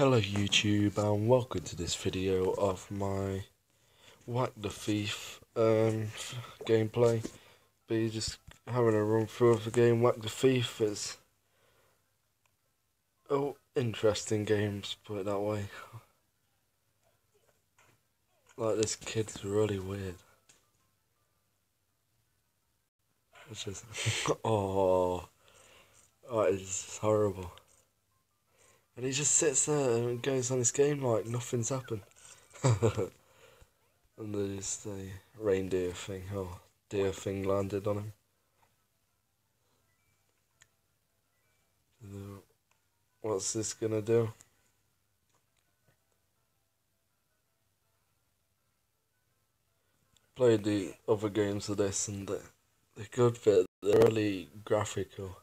Hello YouTube and welcome to this video of my Whack the Thief um, gameplay. Be just having a run through of the game Whack the Thief is oh interesting games, put it that way. Like this kid's really weird. It's just oh, oh it's horrible. And he just sits there and goes on his game like nothing's happened. and there's the reindeer thing, or deer thing landed on him. What's this gonna do? Played the other games of this and they're good, but they're really graphical.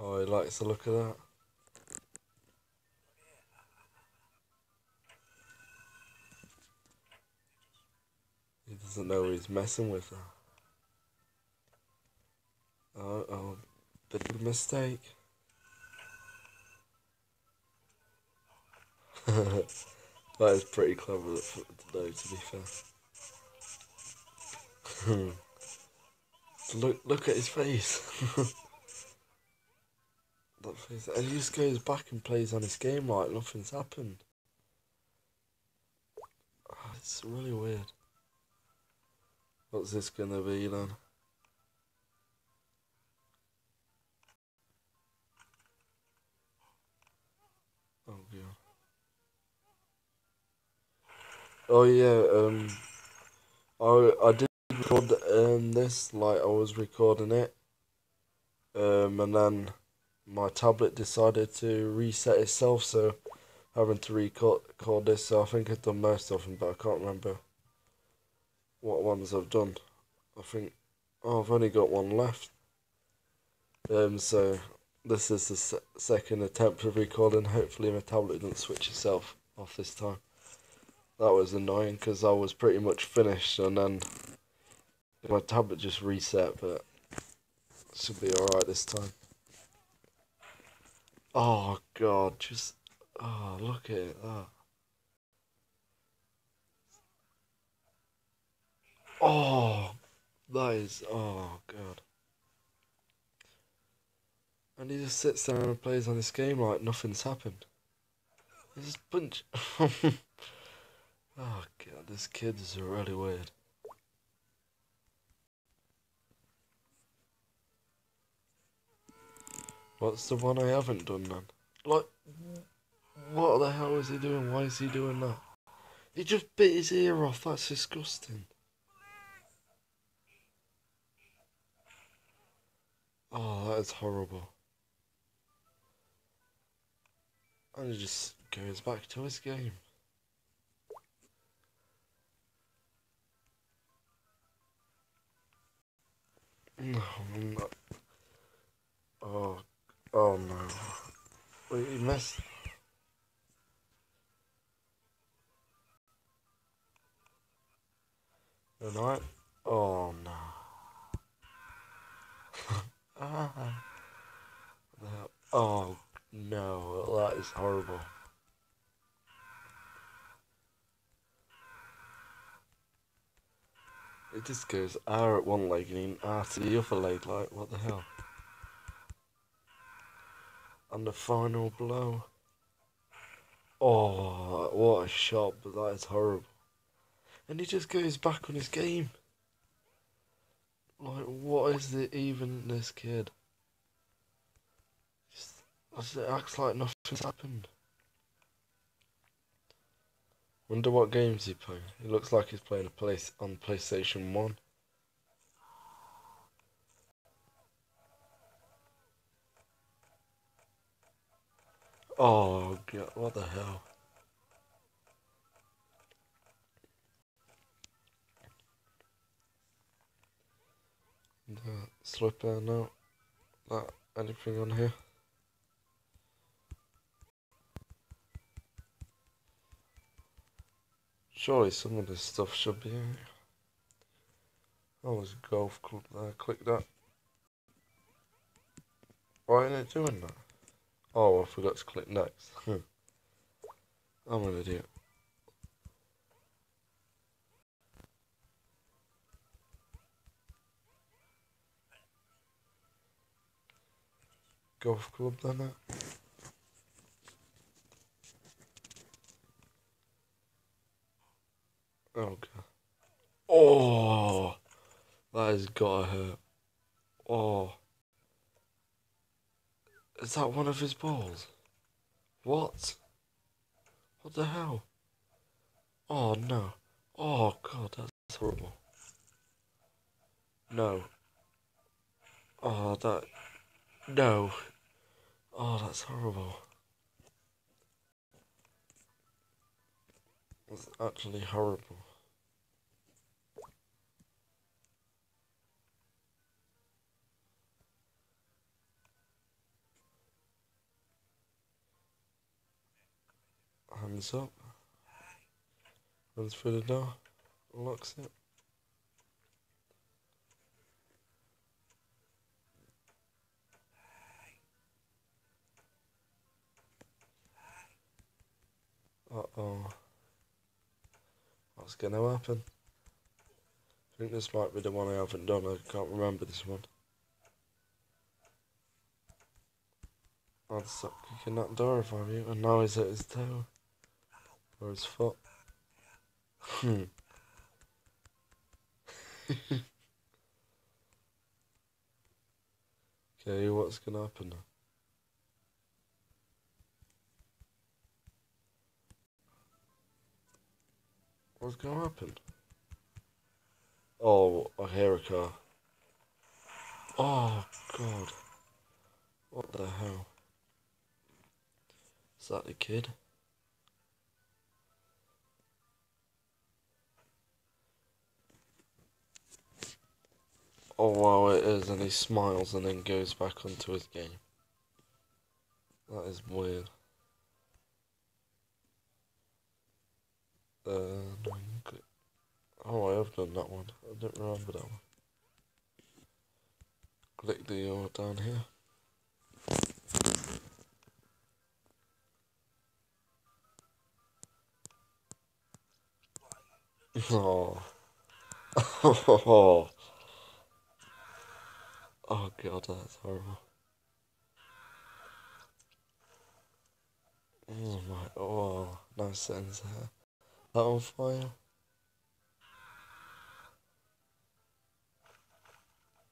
Oh, he likes the look of that. He doesn't know he's messing with her. Oh, oh, bit of a mistake. that is pretty clever though, to be fair. look, look at his face. And he just goes back and plays on his game like nothing's happened. Oh, it's really weird. What's this gonna be then? Oh god. Oh yeah, um I I did record um this like I was recording it. Um and then my tablet decided to reset itself, so having to record, this. So I think I've done most of them, but I can't remember what ones I've done. I think oh, I've only got one left. Um, so this is the se second attempt of recording. Hopefully my tablet doesn't switch itself off this time. That was annoying because I was pretty much finished and then my tablet just reset, but it should be alright this time. Oh god, just oh look at that. Oh. oh, that is oh god. And he just sits there and plays on this game like nothing's happened. This bunch. oh god, this kid is really weird. What's the one I haven't done then? Like, what the hell is he doing? Why is he doing that? He just bit his ear off. That's disgusting. Oh, that is horrible. And he just goes back to his game. No, I'm not. Oh Oh no. You missed. You're not? Oh no. ah. Oh no, that is horrible. It just goes R at one leg and R to the other leg, like, what the hell? And the final blow. Oh, what a shot, but that is horrible. And he just goes back on his game. Like, what is it even, this kid? Just, it acts like nothing's happened. Wonder what games he playing. It looks like he's playing a place on PlayStation 1. Oh god, what the hell? The slipper now. That anything on here? Surely some of this stuff should be in Oh, there's a golf club there. Click that. Why ain't it doing that? Oh, I forgot to click next. I'm an idiot. Golf club then that? Oh god. Oh, that has gotta hurt. Oh. Is that one of his balls? What? What the hell? Oh no. Oh god, that's horrible. No. Oh, that. No. Oh, that's horrible. That's actually horrible. Hands up. Runs through the door. Locks it. Uh oh. What's gonna happen? I think this might be the one I haven't done. I can't remember this one. I'd stop kicking that door if I you. And now he's at his tail. Or his foot. Hmm. okay, what's gonna happen now? What's gonna happen? Oh, I hear a car. Oh, God. What the hell? Is that the kid? Oh wow, it is, and he smiles and then goes back onto his game. That is weird. Uh, oh, I have done that one. I don't remember that one. Click the O down here. Oh. oh. God, that's horrible. Oh my, oh, no sense there. That on fire?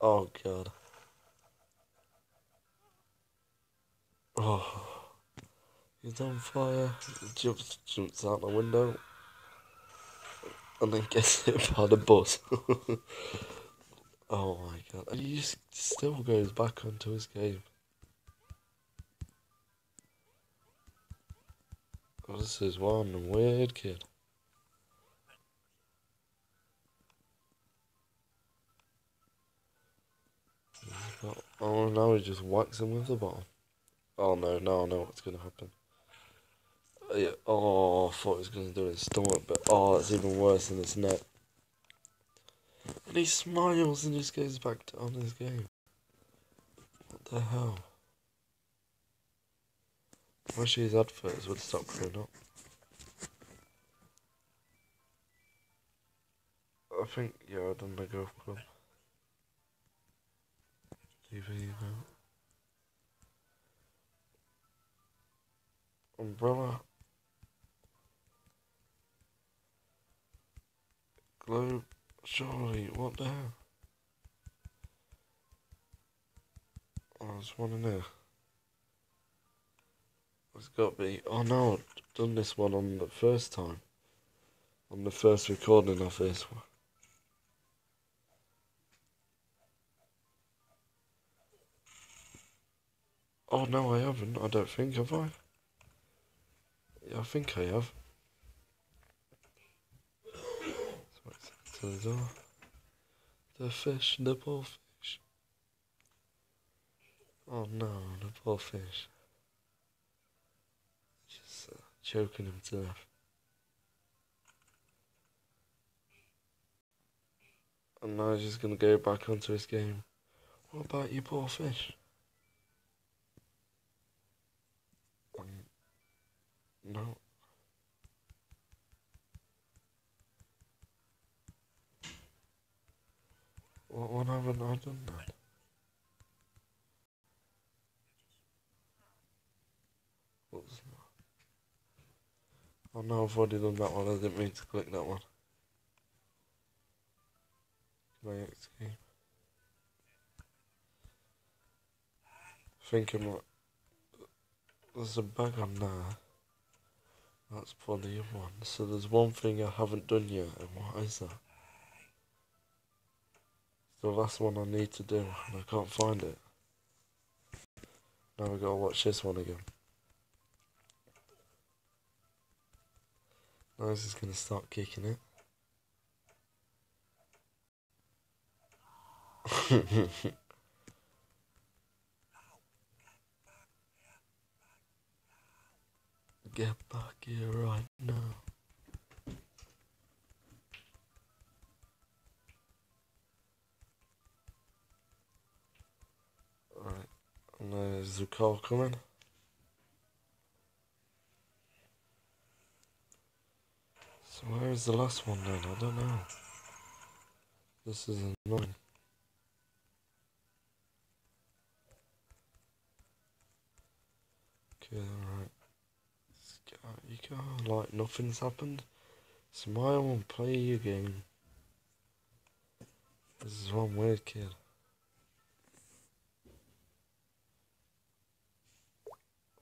Oh god. Oh, he's on fire. He jumps, jumps out the window and then gets hit by the bus. Oh my god. And he just still goes back onto his game. Oh, this is one weird kid. Oh, now he just whacks him with the ball. Oh no, now I know what's gonna happen. Uh, yeah, oh, I thought he was gonna do it in his stomach, but oh, it's even worse than his neck. And he smiles and just goes back to on his game. What the hell? I wish his adverts would stop growing up. I think, yeah, I've done the golf club. TV now. Umbrella. Globe. Surely, what the hell? Oh, there's one in there. It's got to be. Oh no, I've done this one on the first time. On the first recording of this one. Oh no, I haven't. I don't think have I. Yeah, I think I have. The door. the fish, the poor fish. Oh no, the poor fish. Just uh, choking him to death. And now he's just gonna go back onto his game. What about you, poor fish? No. What one haven't I done that? What's that? Oh no, I've already done that one. I didn't mean to click that one. Can I escape? I think like, there's a bag on there. That's probably one. So there's one thing I haven't done yet, and what is that? The last one I need to do, and I can't find it. Now we gotta watch this one again. Now he's just gonna start kicking it. Get back here right now. There's the car coming. So where is the last one then? I don't know. This is annoying. Okay, alright. You can't, like, nothing's happened. Smile and play your game. This is one weird kid.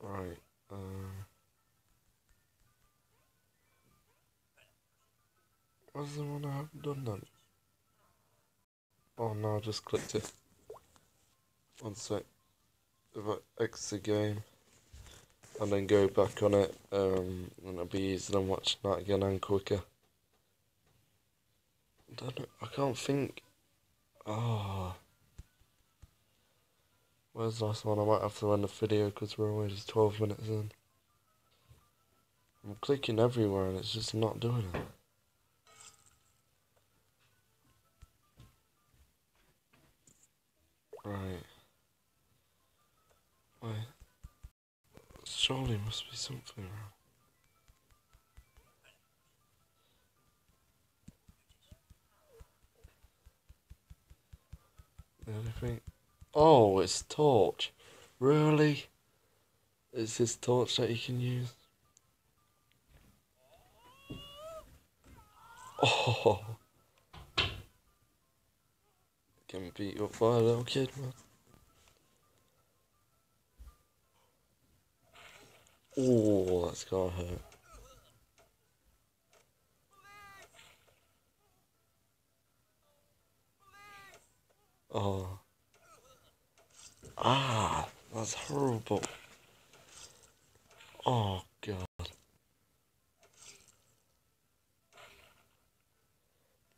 Right, uh... What's the one I haven't done then? Oh no, I just clicked it. One sec. If I exit the game and then go back on it, um, and it'll be easier than watching that again and quicker. I don't know, I can't think. Oh. Where's the last one? I might have to end the video because we're already 12 minutes in. I'm clicking everywhere and it's just not doing it. Right. Wait. Surely must be something wrong. Anything? Oh, it's torch. Really? Is this torch that you can use? Oh. Can beat by a little kid, man. Oh, that's gotta hurt. Oh. Ah, that's horrible. Oh, God.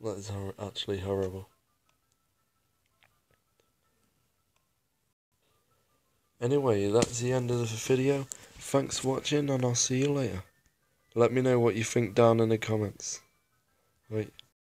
That is hor actually horrible. Anyway, that's the end of the video. Thanks for watching and I'll see you later. Let me know what you think down in the comments. Right.